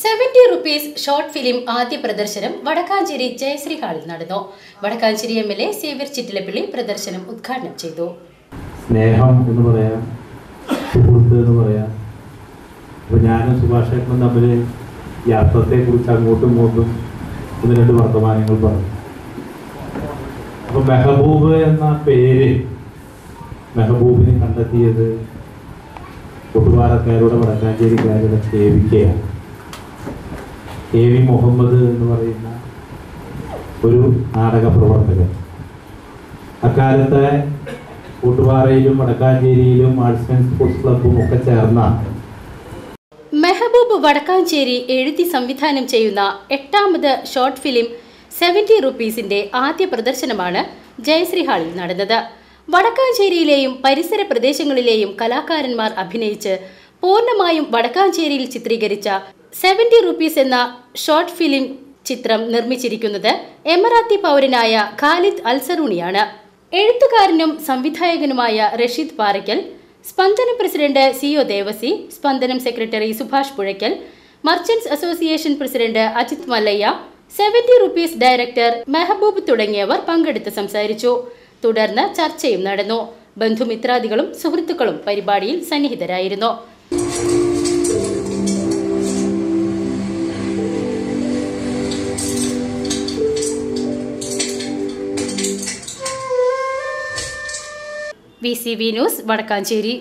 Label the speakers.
Speaker 1: Seventy rupees short film ആദ്യ പ്രദർശനം വടക്കാഞ്ചേരി ജയശ്രീ ഹാളിൽ നടന്നു. Vadakkanchery M L A Xavier Chittilappilly പ്രദർശനം ഉദ്ഘാടനം ചെയ്തു.
Speaker 2: സ്നേഹം എന്ന് പറയാം സുഹൃത്ത് എന്ന് പറയാം. അപ്പോൾ ഞാനും സുഭാഷ് ചേട്ടനും തമ്മിൽ യാത്രത്തെക്കുറിച്ച് അങ്ങോട്ടും ഇങ്ങോട്ടും ഒന്ന് രണ്ട് വർത്തമാനങ്ങൾ പറഞ്ഞു. അപ്പോൾ മെഹബൂബ് എന്ന പേര് മെഹബൂബിനെ കണ്ടെത്തിയത് കൊട്ടുപാറക്കാരുടെ വടക്കാഞ്ചേരിക്കാരുടെ കെ കെ വി മുഹമ്മദ് എന്ന് പറയുന്ന ഒരു നാടക പ്രവർത്തകൻ അക്കാലത്തെ കൂട്ടുപാറയിലും വടക്കാഞ്ചേരിയിലും ആർട്സ് ആൻഡ് സ്പോർട്സ് ക്ലബ്ബും ഒക്കെ ചേർന്ന
Speaker 1: മെഹബൂബ് വടക്കാഞ്ചേരി എഴുതി സംവിധാനം ചെയ്യുന്ന എട്ടാമത് ഷോർട്ട് ഫിലിം സെവന്റി റുപ്പീസിന്റെ ആദ്യ പ്രദർശനമാണ് ജയശ്രീ ഹാളിൽ നടന്നത്. വടക്കാഞ്ചേരിയിലെയും പരിസര പ്രദേശങ്ങളിലെയും കലാകാരന്മാർ അഭിനയിച്ച് പൂർണമായും വടക്കാഞ്ചേരിയിൽ ചിത്രീകരിച്ച സെവന്റി റുപ്പീസ് എന്ന ഷോർട്ട് ഫിലിം ചിത്രം നിർമ്മിച്ചിരിക്കുന്നത് എമറാത്തി പൗരനായ ഖാലിദ് അൽസറൂണിയാണ്. എഴുത്തുകാരനും സംവിധായകനുമായ റഷീദ് പാറയ്ക്കൽ സ്പന്ദനം president C O Devassy Spandanam secretary Subhash Puzhakkal merchants association president Ajith Mallaiah seventy rupees director Mehaboob തുടങ്ങിയവർ പങ്കെടുത്ത് സംസാരിച്ചു. തുടർന്ന് ചർച്ചയും നടന്നു. ബന്ധുമിത്രാദികളും സുഹൃത്തുക്കളും പരിപാടിയിൽ സന്നിഹിതരായിരുന്നു. V C V news Vadakkanchery